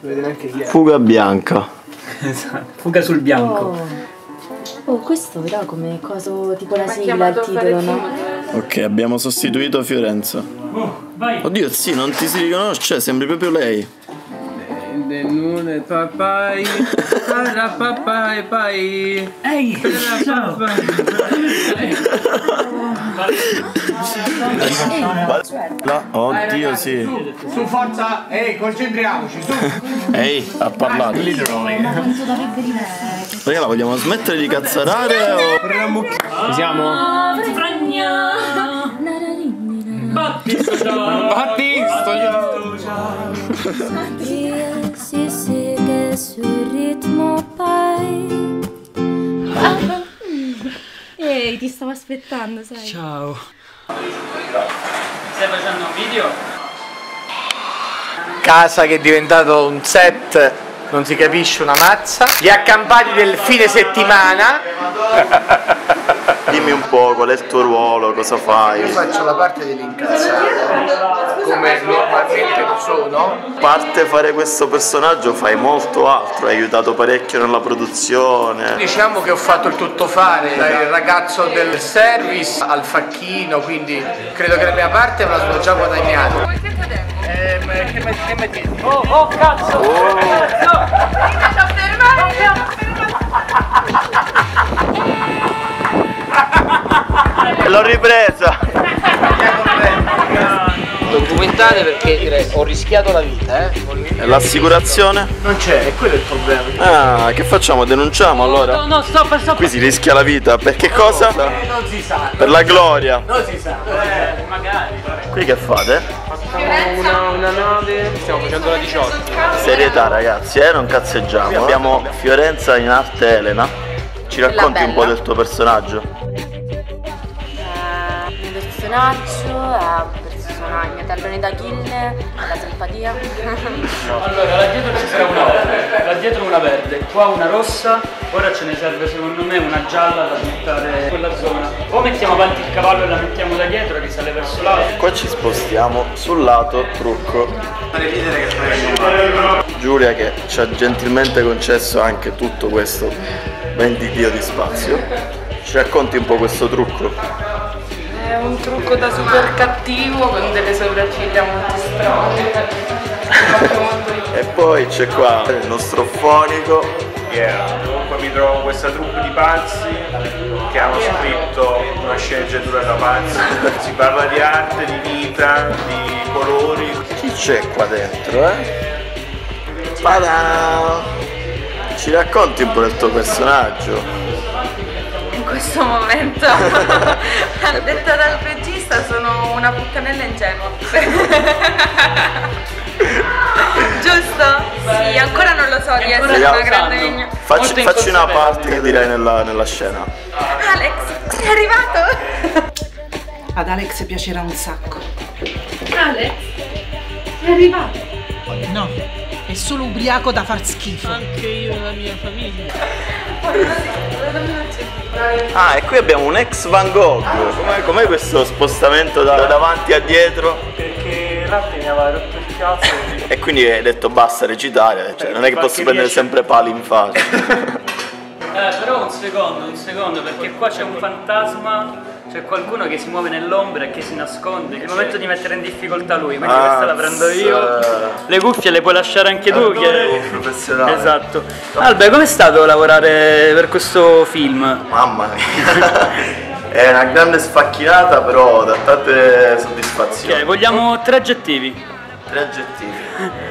vede neanche chi è. Fuga bianca. Esatto. Fuga sul bianco. Oh. Oh, questo però come coso tipo la sigla, il titolo, no? Ok, abbiamo sostituito Fiorenza. Oh, vai. Oddio, sì, non ti si riconosce, sembri proprio lei. Nune papai, para papai pai. Ehi, ciao. No, oddio, sì. Su forza, ehi, concentriamoci, su. Ehi, ha parlato. Raga, la vogliamo smettere di cazzarare o... Ci siamo? Batti, ciao. Batti, sto Ehi, ti stavo aspettando, sai? Ciao. Stai facendo un video? Casa che è diventato un set, non si capisce una mazza. Gli accampati del fine settimana. Dimmi un po' qual è il tuo ruolo, cosa fai. Faccio la parte dell'incazzato, come normalmente lo sono. A parte fare questo personaggio fai molto altro, hai aiutato parecchio nella produzione. Diciamo che ho fatto il tuttofare, dal ragazzo del service al facchino, quindi credo che la mia parte me la sono già guadagnata. Eh, ma che me, che me tieni? Oh, oh, cazzo! L'ho ripresa! Documentate perché direi ho rischiato la vita, eh. E l'assicurazione? Non c'è, è quello il problema. Ah, che facciamo? Denunciamo allora? No, no, stop, stop. Qui si rischia la vita, per che cosa? Eh, non si sa, Per la gloria. non si sa. Eh, magari. Qui che fate? una, una nave, stiamo facendo la 18. Serietà ragazzi, eh, non cazzeggiamo. Abbiamo Fiorenza in arte Elena. Ci racconti un po' del tuo personaggio? Personaggio è un personaggio, mio tallone d'Achille, la simpatia. Allora, là dietro ci sarà una verde, là dietro una verde, qua una rossa, ora ce ne serve secondo me una gialla da buttare in quella zona. O mettiamo avanti il cavallo e la mettiamo da dietro e risale verso l'alto. Qua ci spostiamo sul lato trucco. Giulia che ci ha gentilmente concesso anche tutto questo ben di Dio di spazio. Ci racconti un po' questo trucco? Un trucco da super cattivo con delle sopracciglia molto strane. E poi c'è qua il nostro fonico. Yeah. Comunque mi trovo questa troupe di pazzi che hanno scritto una sceneggiatura da pazzi. Si parla di arte, di vita, di colori. Chi c'è qua dentro, eh? Tada! Ci racconti un po' del tuo personaggio? In questo momento, a detta dal regista, sono una puttanella ingenua. Giusto? Sì, ancora non lo so di essere Vediamo. una grande vigna. Facci, facci una parte che direi nella, nella scena. Alex, sei arrivato? Ad Alex piacerà un sacco. Alex, sei arrivato? No, è solo ubriaco da far schifo. Ah, e qui abbiamo un ex Van Gogh. Com'è, com'è questo spostamento da davanti a dietro? Perché l'arte mi aveva rotto il cazzo e quindi hai detto basta recitare, cioè non è che posso prendere sempre pali in faccia. Eh, però un secondo, un secondo, perché qua c'è un fantasma, c'è qualcuno che si muove nell'ombra e che si nasconde. È il momento di mettere in difficoltà lui, quindi Ah, questa la prendo io. Le cuffie le puoi lasciare anche tu. Che... professionale. Esatto. Albe, com'è stato lavorare per questo film? Mamma mia. È una grande sfacchinata, però da tante soddisfazioni. Ok, vogliamo tre aggettivi. Tre aggettivi.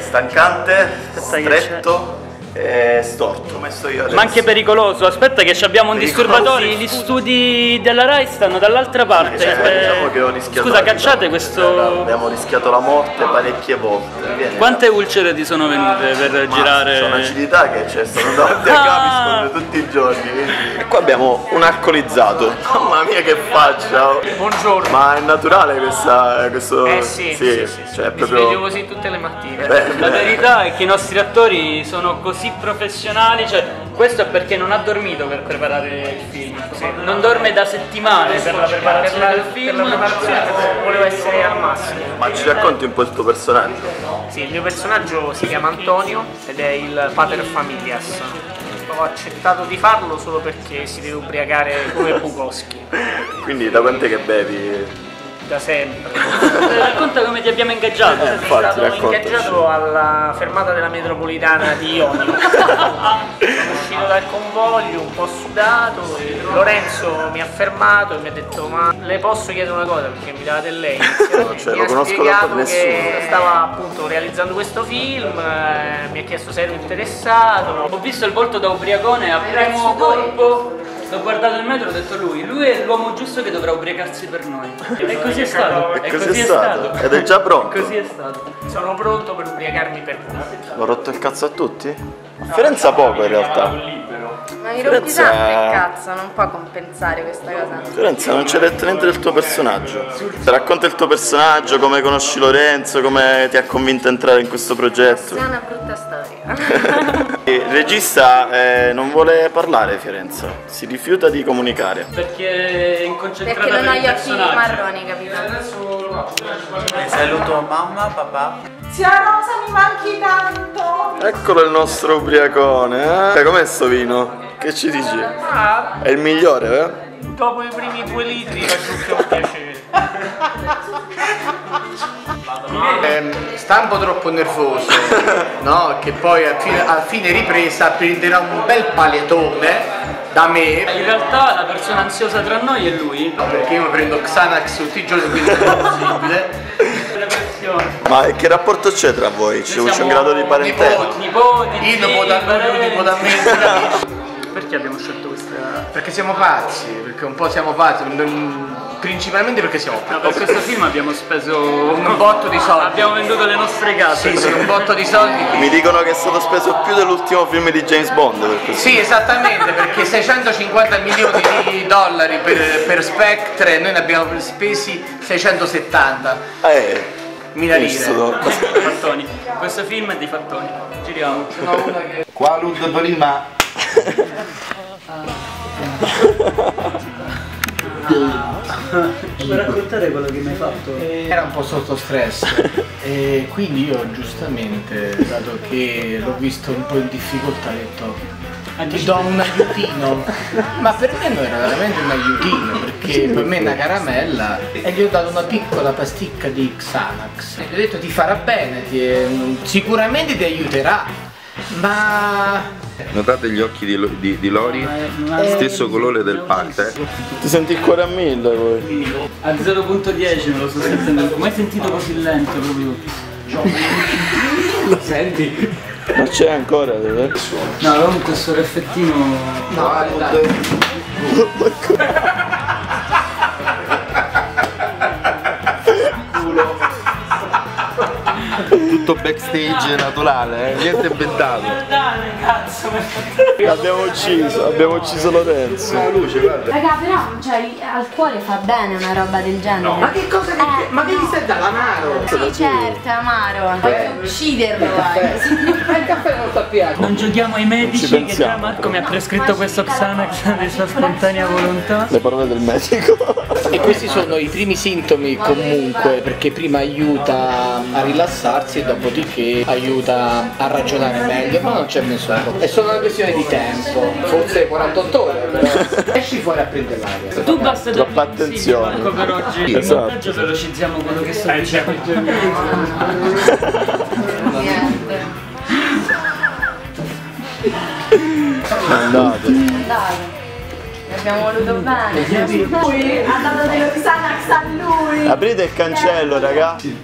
Stancante, stretto e storto. Come sto io adesso. Ma anche pericoloso, aspetta che ci abbiamo un disturbatore, gli studi della RAI stanno dall'altra parte. Cioè, Eh, diciamo che ho rischiato Scusa, cacciate Eh, questo... Abbiamo rischiato la morte parecchie volte. Vieni. Quante ulcere ti sono venute per Ma girare? Sono acidità che c'è, sono davanti a Ah. Gaviscon tutti i giorni. quindi- E qua abbiamo un alcolizzato. Mamma mia che faccia! Buongiorno. Ma è naturale questa, questo... Eh sì, sì, sì, sì. Cioè, è Mi proprio... sveglio così tutte le mattine. Beh, La beh. verità è che i nostri attori sono così professionali, cioè Questo è perché non ha dormito per preparare il film. Non dorme da settimane per la preparazione del film. Per la preparazione volevo essere al massimo. Ma ci racconti un po' il tuo personaggio? Sì, il mio personaggio si chiama Antonio ed è il pater familias. Ho accettato di farlo solo perché si deve ubriacare come Bukowski, Quindi da quant'è che bevi? Da sempre. Racconta come ti abbiamo ingaggiato. Eh, Sono infatti, stato raccontaci. ingaggiato alla fermata della metropolitana di Ionio. Sono uscito dal convoglio un po' sudato e Lorenzo mi ha fermato e mi ha detto ma le posso chiedere una cosa perché mi davate lei. Non ce mi lo ha conosco spiegato da nessuno. che stava appunto realizzando questo film, eh, mi ha chiesto se ero interessato. Ho visto il volto da ubriacone a primo colpo. Ho guardato il metro e ho detto lui, lui è l'uomo giusto che dovrà ubriacarsi per noi. E così è stato. E così è stato. Ed è già pronto. E così è stato. Sono pronto per ubriacarmi per te. L'ho rotto il cazzo a tutti? A Firenze poco in realtà. Mi tanto il cazzo, non può compensare questa cosa. Fiorenza non ci hai detto niente del tuo personaggio. Ti racconta il tuo personaggio, come conosci Lorenzo, come ti ha convinto a entrare in questo progetto. È una brutta storia. Il regista eh, non vuole parlare Fiorenza, si rifiuta di comunicare. Perché è inconcentrata Perché non per il gli occhi marroni, capito? Saluto mamma, papà. Zia Rosa mi manchi tanto! Eccolo il nostro ubriacone, eh? Com'è sto vino? Che ci dici? Ah, È il migliore, eh? dopo i primi due litri faccio più un piacere. Ehm, sta un po' troppo nervoso, no? Che poi a fine, a fine ripresa prenderà un bel paletone da me. In realtà la persona ansiosa tra noi è lui. No, perché io prendo Xanax tutti i giorni, quindi è possibile. Depressione. Ma che rapporto c'è tra voi? C'è, un grado di parentela? Nipoti, Nipoti, io zii, nipote a lui, nipote a me. Perché abbiamo scelto questa... Perché siamo pazzi, perché un po' siamo pazzi, non- principalmente perché siamo No, pazzi. per questo film abbiamo speso Un botto di soldi. Abbiamo venduto le nostre case. Sì, sì, un botto di soldi. Mi dicono che è stato speso più dell'ultimo film di James Bond per questo. Sì, esattamente, perché 650 milioni di dollari per, per Spectre, noi ne abbiamo spesi 670 Eh, mila lire. no? Fattoni. Questo film è di Fattoni. Giriamo. Qualud prima. Puoi raccontare quello che mi hai fatto? Era un po' sotto stress e quindi io giustamente, dato che l'ho visto un po' in difficoltà, ho detto ti do un aiutino. Ma per me non era veramente un aiutino, perché per me è una caramella e gli ho dato una piccola pasticca di Xanax. E gli ho detto ti farà bene, ti- sicuramente ti aiuterà. Ma Notate gli occhi di, Lo- di- di Lori? Stesso colore del pack, eh? Ti senti il cuore a mille poi. A 0.10 me lo sto sentendo. Mai sentito così lento proprio. lo senti? Ma c'è ancora, dove? No, comunque questo effettino. No, dai. Tutto backstage naturale, eh? Niente inventato. L'abbiamo ucciso, abbiamo ucciso Lorenzo. La luce, guarda. Raga, però cioè, al cuore fa bene una roba del genere. Ma che cosa che, Eh, ma che gli stai dando l'amaro? Sì, certo, è amaro. Puoi ucciderlo, eh. Il caffè non sta piace. Non giochiamo ai ci medici che già. Marco mi ha prescritto questo Xanax di sua spontanea volontà. Le parole del medico. E questi sono i primi sintomi comunque, perché prima aiuta a rilassarsi e dopodiché aiuta a ragionare meglio, ma non c'è nessun problema. È solo una questione di tempo, forse 48 ore, però esci fuori a prendere l'aria. Tu basta Troppa attenzione. Marco per oggi. In Esatto. montaggio velocizziamo quello che sto dicendo. Niente. Abbiamo voluto bene. Lui ha dato dello Xanax a lui. Aprite il cancello, ragazzi.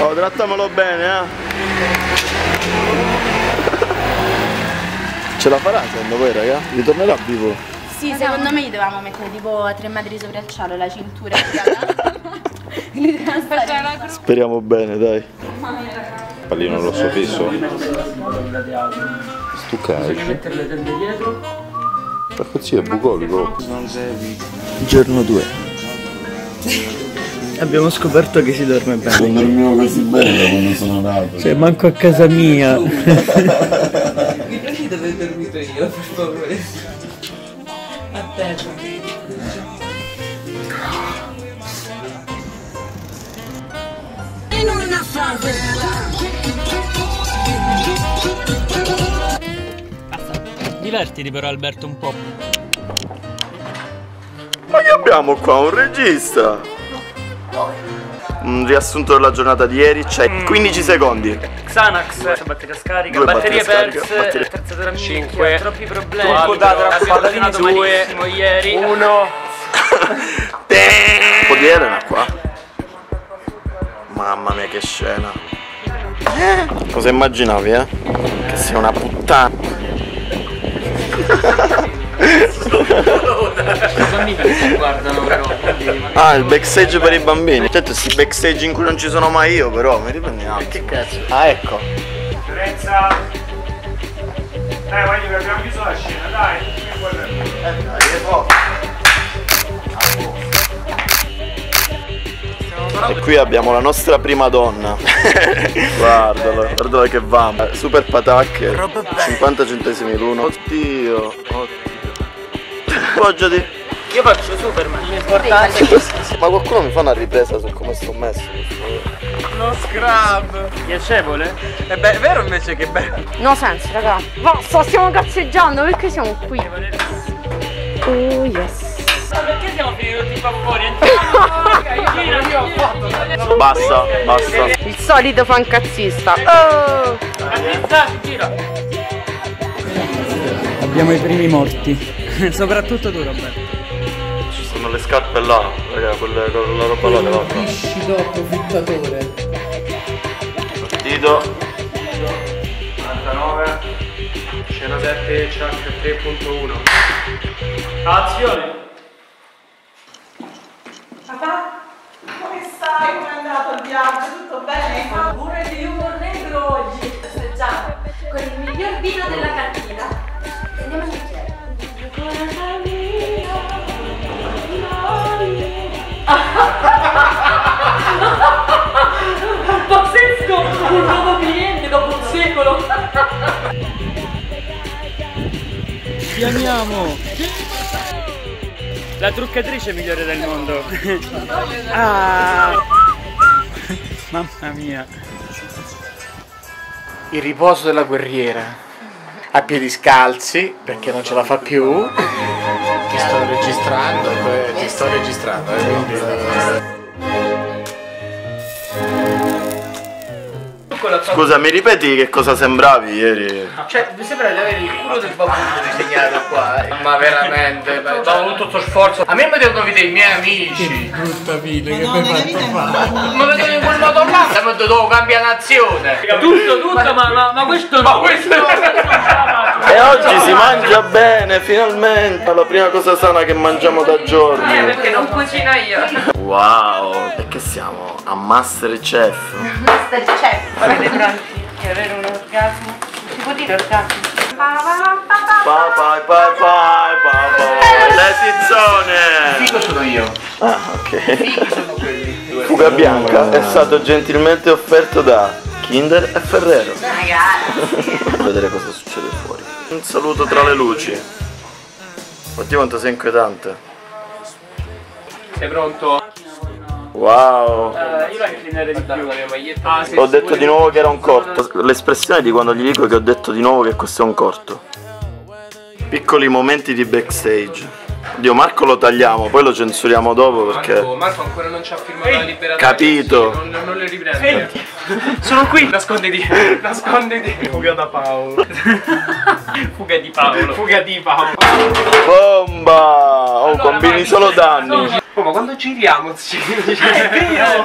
Oh, trattamelo bene, eh. Ce la farà secondo voi, raga? Ritornerà vivo? Sì, secondo me gli dovevamo mettere tipo a tre metri sopra il cielo la cintura. Speriamo bene, dai. Pallino rosso fisso? Stu Bisogna cash. mettere le tende dietro. Ma così è bucolico. Giorno 2. Abbiamo scoperto che si dorme bene. Non dormivo così bene da quando sono nato. Cioè, manco a casa mia. Mi prendi dove ho dormito io, per favore. A te. In una Divertiti però Alberto un po'. Ma che abbiamo qua? Un regista! Un riassunto della giornata di ieri, c'è 15 secondi. Xanax, batteria scarica, Due batterie batterie perse, batterie- terza della Cinque. minchia, troppi problemi. Quattro, Abbiamo patatine, suonato due, ieri. Uno. Un po' di Elena qua. Mamma mia che scena. Cosa immaginavi, eh? Che sia una puttana. Ah, il backstage per i bambini. Certo, questi backstage in cui non ci sono mai io, però mi riprendiamo. Che cazzo? Ah, ecco. Fiorenza. Dai, guardi che abbiamo chiuso la scena, dai. E qui abbiamo la nostra prima donna. guardalo, guardalo che va. Super patacche. 50 centesimi l'uno. Oddio, oddio. Poggiati. Io faccio Superman, l'importante è questo. Ma qualcuno mi fa una ripresa su come sto messo? Lo scrub. Piacevole? È, be- è vero invece che bello. No senso, raga. Basta, stiamo cazzeggiando, perché siamo qui? Oh yes. Siamo finiti tutti qua fuori? Entriamo, io ho fatto. Basta, basta. Il solito fancazzista. Oh! Abbiamo i primi morti. Soprattutto tu, Roberto. Ci sono le scarpe là, raga, quelle con la roba là levata. Viscido approfittatore. Partito. 49. Scena 7, Chuck 3.1. Azione. Secolo! Chiamiamo. La truccatrice migliore del mondo. ah. Mamma mia. Il riposo della guerriera. A piedi scalzi, perché non ce la fa più. Ti sto registrando, eh, ti sto registrando, eh, quindi- Scusa, mi ripeti che cosa sembravi ieri? Cioè, mi sembra di avere il culo del babbuino disegnato qua, eh. Ma veramente, beh, dopo tutto sforzo. A me mi devono vedere i miei amici. Brutta vita che mi hai fatto fare. Ma vedono in quel modo là, mi devo cambiare nazione. Tutto, tutto, ma, ma, ma questo no. Ma questo E oggi si mangia bene, finalmente! La prima cosa sana che mangiamo da giorni. Perché non cucino io. Wow, e che siamo? A Masterchef. Masterchef. Siete pronti per avere un orgasmo? Si può dire orgasmo? Pai pai pai pai pai Le Figo sono io. Ah, ok. Fighi sono quelli. Due. Fuga Bianca è stato gentilmente offerto da Kinder e Ferrero. Ragazzi. vedere cosa succede fuori. Un saluto tra le luci. Oddio quanto sei inquietante. Sei pronto? Wow. Eh, io la inclinerei di più. Ah, sì, Ho detto di nuovo che era un corto. L'espressione di quando gli dico che ho detto di nuovo che questo è un corto. Piccoli momenti di backstage. Dio Marco lo tagliamo, poi lo censuriamo dopo perché. Marco, Marco ancora non ci ha firmato la libertà. Capito. Non, non le riprende. Sono qui. Nasconditi. Nasconditi. Fuga da Paolo. Fuga di Paolo. Fuga di Paolo. Bomba! Oh, combini solo danni. Oh, ma quando giriamo ci È vero!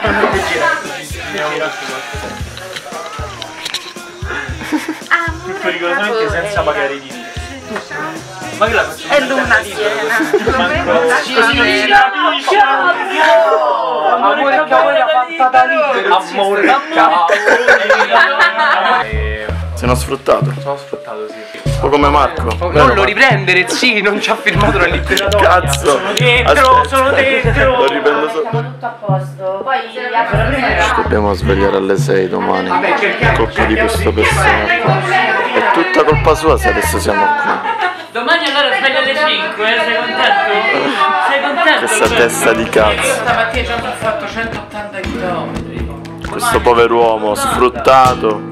Pericolosamente senza pagare i diritti. Ma che la facciamo? È luna piena. Capisce. Amore cavolo fatta da ridere. Amore cavolo. Sei uno sfruttato. Sono sfruttato, sì. Un po' come Marco. Non lo Marco? riprendere, sì, non ci ha firmato la lettera d'oro. Cazzo! Sono dentro, Aspetta. sono dentro. Lo riprendo solo. Siamo tutto a posto. Poi Ci dobbiamo svegliare alle 6 domani. Colpa di questo personaggio. È tutta colpa sua se adesso siamo qui. Domani allora sveglia alle 5, eh? sei contento? Sei contento? Questa Alberto? testa di cazzo. Stamattina ci hanno fatto 180 km. Questo pover'uomo sfruttato,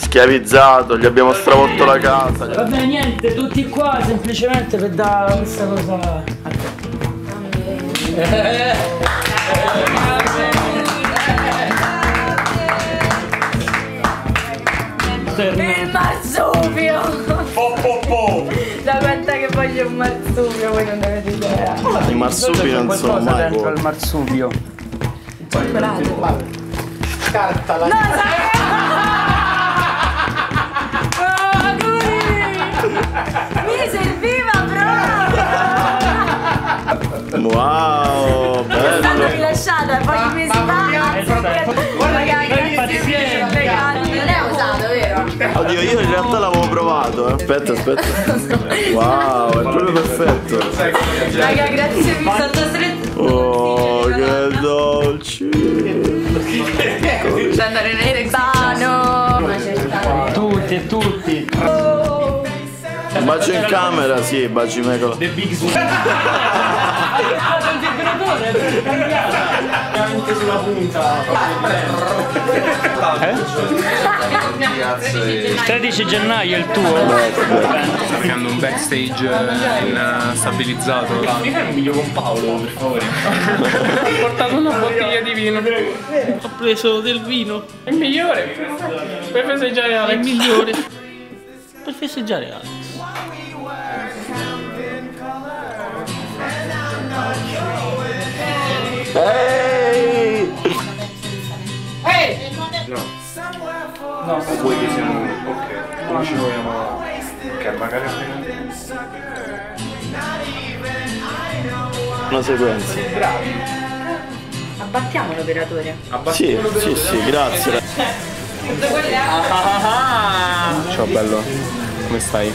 schiavizzato, gli abbiamo stravolto la casa. Vabbè niente, tutti qua semplicemente per dare questa cosa a Il marsupio! Po, po, po. Da quant'è che voglio un marsupio, voi non avete idea. I marsupi non sono mai dentro al marsupio. Carta la No, Wow, bello. rilasciata, poi i mesi fa. Guarda che non è usato, vero? Oddio, io in realtà l'avevo provato. eh. Aspetta, aspetta. Wow, è proprio perfetto. Raga, grazie, mi sotto stretto. Oh, che dolci. C'è andare nel vano. Ma c'è stato. Tutti e tutti. Un bacio in camera, sì, baci me con la... Anche sulla punta. Il 13 gennaio è il tuo. Sto creando un backstage in eh, stabilizzato. Mi fai un video con Paolo, per favore. Ho portato una bottiglia di vino. Ho preso del vino. È il migliore. Per festeggiare È il Alex. migliore. Per festeggiare Alex. Ehi! No, vuoi che siamo. Ok, come ci vogliamo. Ok, magari appena. Una sequenza. Abbattiamo l'operatore. Sì, sì, sì, grazie. Ciao bello. Come stai?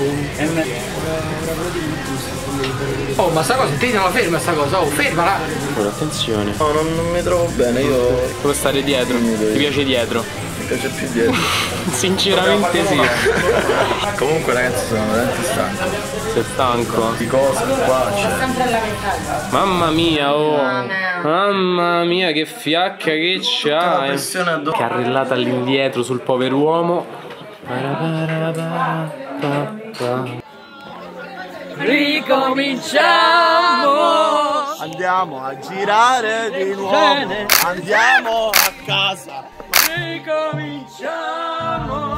Oh, ma sta cosa, tienila ferma sta cosa, oh, fermala! Allora, attenzione. No, non, non mi trovo bene, io Come stare dietro? Ti piace dietro? mi piace più dietro. Sinceramente sì. Comunque ragazzi sono veramente stanco. Sei stanco? Di cose qua lamentare. Mamma mia, oh! Mamma mia, che fiacca che c'hai! Carrellata all'indietro sul pover'uomo. Ricominciamo! Andiamo a girare di nuovo. Andiamo a casa. Ricominciamo!